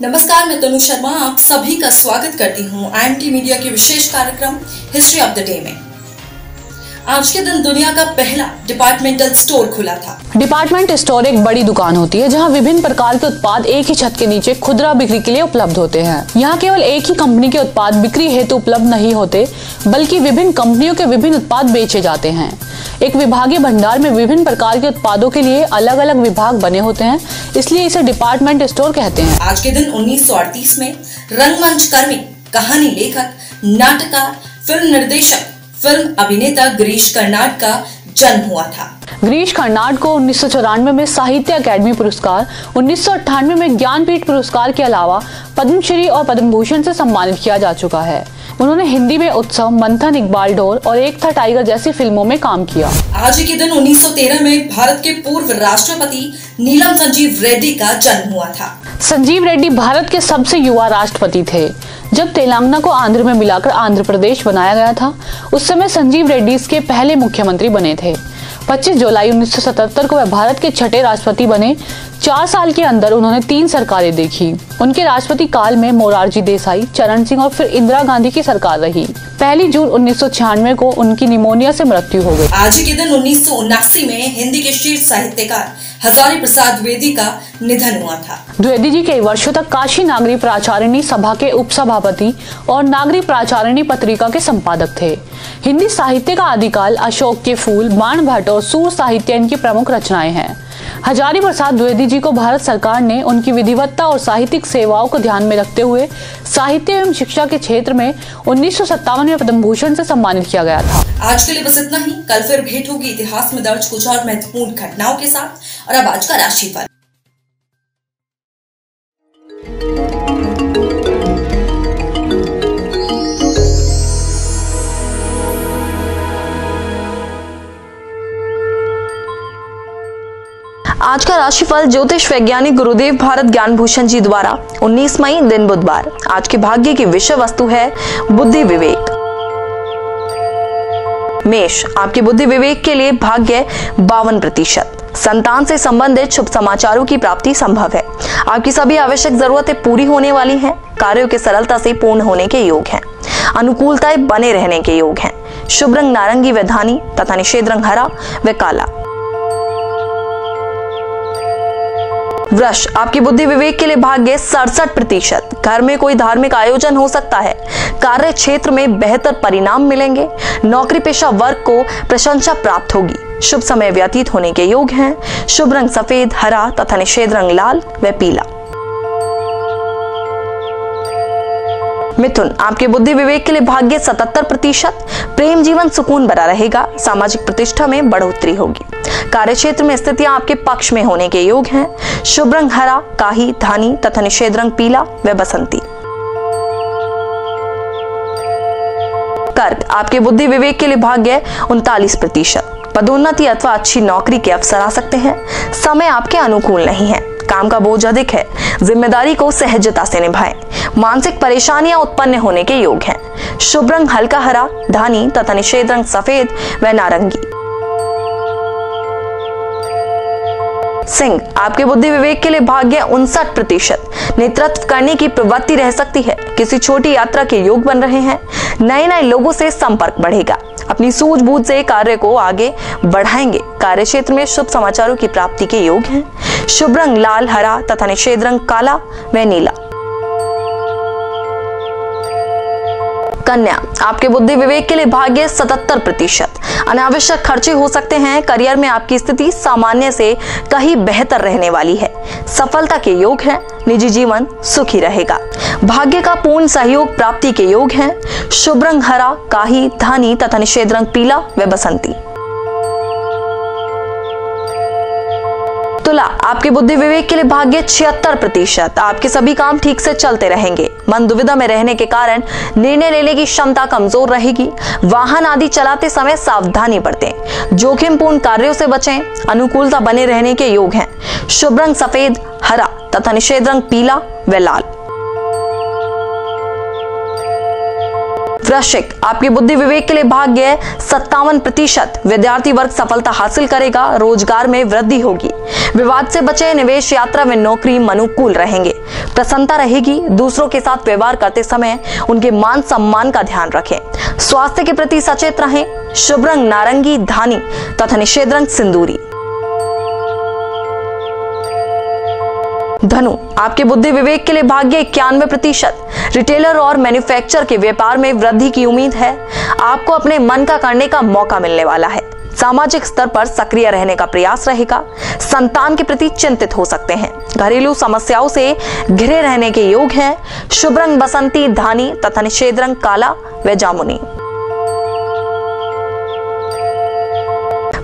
नमस्कार, मैं तनु शर्मा, आप सभी का स्वागत करती हूँ आई मीडिया के विशेष कार्यक्रम, हिस्ट्री ऑफ़ द डे में। आज के दिन दुनिया का पहला डिपार्टमेंटल स्टोर खुला था। डिपार्टमेंट स्टोर एक बड़ी दुकान होती है जहाँ विभिन्न प्रकार के उत्पाद एक ही छत के नीचे खुदरा बिक्री के लिए उपलब्ध होते हैं। यहाँ केवल एक ही कंपनी के उत्पाद बिक्री हेतु उपलब्ध नहीं होते बल्कि विभिन्न कंपनियों के विभिन्न उत्पाद बेचे जाते हैं। एक विभागीय भंडार में विभिन्न प्रकार के उत्पादों के लिए अलग अलग विभाग बने होते हैं इसलिए इसे डिपार्टमेंट स्टोर कहते हैं। आज के दिन 1938 में रंगमंच कर्मी कहानी लेखक नाटककार फ़िल्म निर्देशक फ़िल्म अभिनेता गिरीश कर्नाड का जन्म हुआ था। गिरीश कर्नाड को उन्नीस सौ चौरानवे में साहित्य अकादमी पुरस्कार, उन्नीस सौ अट्ठानवे में ज्ञानपीठ पुरस्कार के अलावा पद्मश्री और पद्म भूषण से सम्मानित किया जा चुका है। उन्होंने हिंदी में उत्सव मंथन इकबाल डोर और एक था टाइगर जैसी फ़िल्मों में काम किया। आज ही के दिन 1913 में भारत के पूर्व राष्ट्रपति नीलम संजीव रेड्डी का जन्म हुआ था। संजीव रेड्डी भारत के सबसे युवा राष्ट्रपति थे। जब तेलंगाना को आंध्र में मिलाकर आंध्र प्रदेश बनाया गया था उस समय संजीव रेड्डी इसके पहले मुख्यमंत्री बने थे। 25 जुलाई 1977 को वह भारत के छठे राष्ट्रपति बने चार साल के अंदर उन्होंने तीन सरकारें देखी। उनके राष्ट्रपति काल में मोरारजी देसाई चरण सिंह और फिर इंदिरा गांधी की सरकार रही। पहली जून उन्नीस सौ छियानवे को उनकी निमोनिया से मृत्यु हो गई। आज के दिन उन्नीस में हिंदी के शीर्ष साहित्यकार हजारी प्रसाद द्विवेदी का निधन हुआ था। द्विवेदी जी कई वर्षों तक काशी नागरी प्राचारिणी सभा के उपसभापति और नागरी प्राचारिणी पत्रिका के संपादक थे। हिंदी साहित्य का आदिकाल अशोक के फूल बाण भट्ट और सूर साहित्य इनकी प्रमुख रचनाएँ हैं। हजारी प्रसाद द्विवेदी जी को भारत सरकार ने उनकी विधिवत्ता और साहित्यिक सेवाओं को ध्यान में रखते हुए साहित्य एवं शिक्षा के क्षेत्र में उन्नीस सौ सत्तावन में पद्म भूषण से सम्मानित किया गया था। आज के लिए बस इतना ही। कल फिर भेंट होगी इतिहास में दर्ज कुछ और महत्वपूर्ण घटनाओं के साथ। और अब आज का राशिफल। आज का राशिफल ज्योतिष वैज्ञानिक गुरुदेव भारत ज्ञान भूषण जी द्वारा 19 मई, दिन बुधवार। आज के भाग्य की विषय वस्तु है बुद्धि विवेक। मेष, आपकी बुद्धि विवेक के लिए भाग्य बावन प्रतिशत। संतान से संबंधित शुभ समाचारों की प्राप्ति संभव है। आपकी सभी आवश्यक जरूरतें पूरी होने वाली हैं। कार्यों के सरलता से पूर्ण होने के योग हैं। अनुकूलताएँ बने रहने के योग हैं। शुभ रंग नारंगी व धानी तथा निषेध रंग हरा व काला। वृक्ष आपकी बुद्धि विवेक के लिए भाग्य सड़सठ प्रतिशत। घर में कोई धार्मिक आयोजन हो सकता है। कार्य क्षेत्र में बेहतर परिणाम मिलेंगे। नौकरी पेशा वर्ग को प्रशंसा प्राप्त होगी। शुभ समय व्यतीत होने के योग हैं। शुभ रंग सफ़ेद, हरा तथा निषेध रंग लाल व पीला। मिथुन, आपके बुद्धि विवेक के लिए भाग्य 77 प्रतिशत, प्रेम जीवन सुकून बना रहेगा, सामाजिक प्रतिष्ठा में बढ़ोतरी होगी। कार्य क्षेत्र में स्थितियाँ आपके पक्ष में होने के योग हैं। शुभ रंग हरा, काही, धानी तथा निषेध रंग पीला व बसंती। कर्क, आपके बुद्धि विवेक के लिए भाग्य उनतालीस प्रतिशत। पदोन्नति अथवा अच्छी नौकरी के अवसर आ सकते हैं। समय आपके अनुकूल नहीं है। काम का बोझ अधिक है। ज़िम्मेदारी को सहजता से निभाएँ। मानसिक परेशानियाँ उत्पन्न होने के योग हैं। शुभ रंग हल्का हरा, धानी तथा निषेध रंग सफ़ेद व नारंगी। सिंह, आपके बुद्धि विवेक के लिए भाग्य उनसठ प्रतिशत। नेतृत्व करने की प्रवृत्ति रह सकती है। किसी छोटी यात्रा के योग बन रहे हैं। नए नए लोगों से संपर्क बढ़ेगा। अपनी सूझबूझ से कार्य को आगे बढ़ाएँगे। कार्य क्षेत्र में शुभ समाचारों की प्राप्ति के योग हैं। शुभ रंग लाल, हरा तथा निषेध रंग काला व नीला। कन्या। आपके बुद्धि विवेक के लिए भाग्य 77 प्रतिशत। अनावश्यक खर्चे हो सकते हैं। करियर में आपकी स्थिति सामान्य से कहीं बेहतर रहने वाली है। सफलता के योग है। निजी जीवन सुखी रहेगा। भाग्य का पूर्ण सहयोग प्राप्ति के योग है। शुभ रंग हरा, काही, धानी तथा निषेध रंग पीला व बसंती। तुला, आपके बुद्धि विवेक के लिए भाग्य छिहत्तर प्रतिशत। आपके सभी काम ठीक से चलते रहेंगे। मन दुविधा में रहने के कारण निर्णय लेने की क्षमता कमज़ोर रहेगी। वाहन आदि चलाते समय सावधानी बरतें। जोखिमपूर्ण कार्यों से बचें। अनुकूलता बने रहने के योग हैं। शुभ रंग सफ़ेद, हरा तथा निषेध रंग पीला व लाल। वृश्चिक आपकी बुद्धि विवेक के लिए भाग्य है। सत्तावन प्रतिशत विद्यार्थी वर्ग सफलता हासिल करेगा, रोज़गार में वृद्धि होगी। विवाद से बचे निवेश यात्रा में नौकरी अनुकूल रहेंगे। प्रसन्नता रहेगी, दूसरों के साथ व्यवहार करते समय उनके मान सम्मान का ध्यान रखें। स्वास्थ्य के प्रति सचेत रहें। शुभ रंग नारंगी, धानी तथा निषेध रंग सिंदूरी। धनु, आपके बुद्धि विवेक के लिए भाग्य इक्यानवे प्रतिशत। रिटेलर और मैन्युफैक्चर के व्यापार में वृद्धि की उम्मीद है। आपको अपने मन का करने का मौका मिलने वाला है। सामाजिक स्तर पर सक्रिय रहने का प्रयास रहेगा। संतान के प्रति चिंतित हो सकते हैं। घरेलू समस्याओं से घिरे रहने के योग हैं। शुभ रंग बसंती, धानी तथा निषेध रंग काला व जामुनी।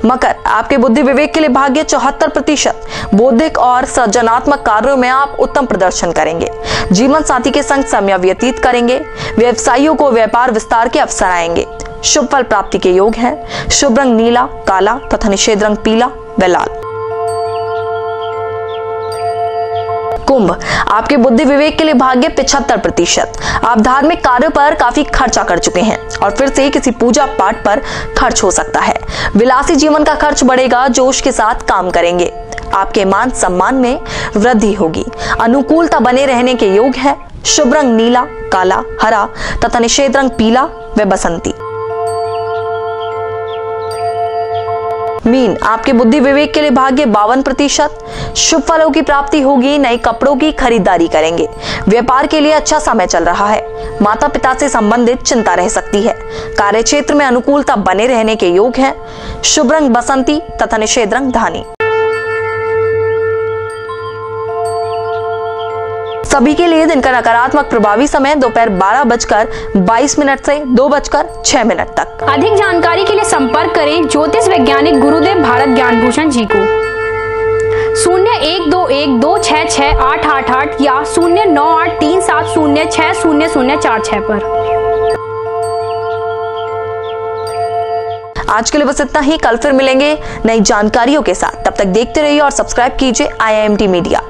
मकर। आपके बुद्धि विवेक के लिए भाग्य चौहत्तर प्रतिशत। बौद्धिक और सृजनात्मक कार्यों में आप उत्तम प्रदर्शन करेंगे। जीवन साथी के संग समय व्यतीत करेंगे। व्यवसायियों को व्यापार विस्तार के अवसर आएँगे। शुभ फल प्राप्ति के योग हैं। शुभ रंग नीला, काला तथा निषेध रंग पीला व लाल। कुंभ। आपके बुद्धि विवेक के लिए भाग्य पिछहत्तर प्रतिशत। आप धार्मिक कार्यों पर काफ़ी खर्चा कर चुके हैं और फिर से किसी पूजा पाठ पर खर्च हो सकता है। विलासी जीवन का खर्च बढ़ेगा, जोश के साथ काम करेंगे। आपके मान सम्मान में वृद्धि होगी। अनुकूलता बने रहने के योग है। शुभ रंग नीला, काला, हरा तथा निषेध रंग पीला व बसंती। मीन, आपके बुद्धि विवेक के लिए भाग्य बावन प्रतिशत। शुभ फलों की प्राप्ति होगी, नए कपड़ों की खरीदारी करेंगे। व्यापार के लिए अच्छा समय चल रहा है। माता पिता से संबंधित चिंता रह सकती है। कार्य क्षेत्र में अनुकूलता बने रहने के योग है। शुभ रंग बसंती तथा निषेध रंग धानी। सभी के लिए दिन का नकारात्मक प्रभावी समय दोपहर बारह बजकर बाईस मिनट से दो बजकर छह मिनट तक। अधिक जानकारी के लिए संपर्क करें ज्योतिष वैज्ञानिक गुरुदेव भारत ज्ञान भूषण जी को। शून्य एक दो एक दो छः छः आठ आठ आठ या शून्य नौ आठ तीन सात शून्य छः शून्य शून्य चार छः पर। आज के लिए बस इतना ही कल फिर मिलेंगे नई जानकारियों के साथ। तब तक देखते रहिए और सब्सक्राइब कीजिए आई मीडिया